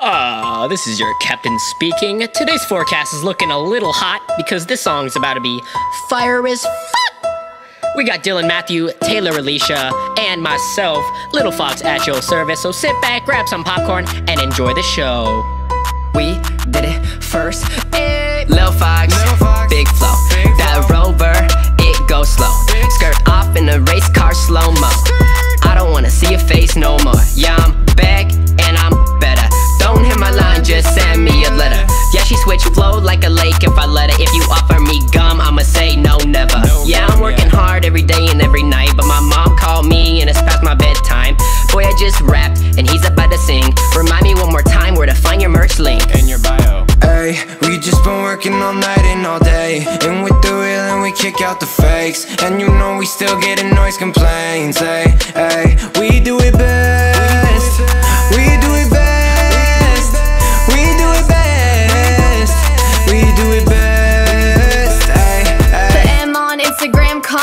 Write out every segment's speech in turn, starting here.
Uh, this is your captain speaking. Today's forecast is looking a little hot because this song's about to be fire as fuck. We got Dylan Matthew, Taylor Alesia, and myself, Little Fox at your service. So sit back, grab some popcorn, and enjoy the show. We did it first. Lil Lil Fox, lake if I let her. If you offer me gum, I'ma say no, never. No yeah, I'm working yeah. hard every day and every night, but my mom called me and it's past my bedtime. Boy, I just rapped and he's about to sing. Remind me one more time where to find your merch link. in your bio. Ay, we just been working all night and all day And with the real and we kick out the fakes And you know we still getting noise complaints Ay, ay, we do it best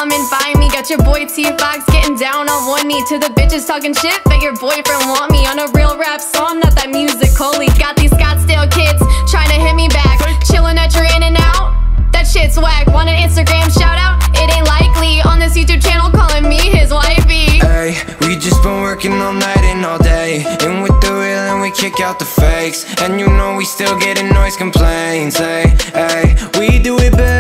come and find me. Got your boy T Fox getting down on one knee to the bitches talking shit. Bet your boyfriend want me on a real rap song, not that Musical.ly. Got these Scottsdale kids trying to hit me back, chilling at your In-N-Out. That shit's whack. Want an Instagram shout out? It ain't likely. On this YouTube channel, calling me his wifey. Ay, we just been working all night and all day And with the real and we kick out the fakes And you know we still getting noise complaints Hey, hey, we do it best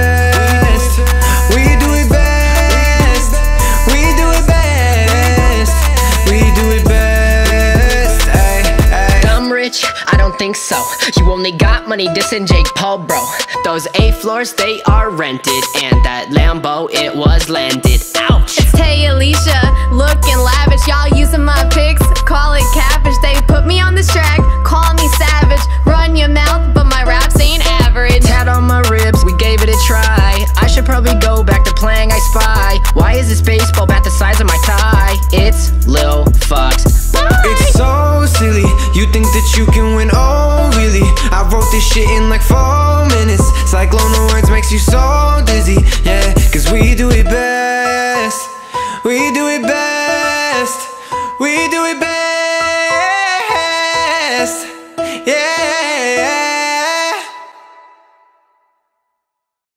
think so. You only got money dissing Jake Paul, bro. Those eight floors, they are rented. And that Lambo, it was landed. Ouch! It's Tay Alesia, looking lavish. Y'all using my pics, call it cabbage. They put me on this track, call me savage. Run your mouth, but my raps ain't average. Tat on my ribs, we gave it a try. I should probably go back to playing I Spy. Why is this baseball bat shit in like four minutes. Cyclone of words makes you so dizzy, yeah. Cause we do it best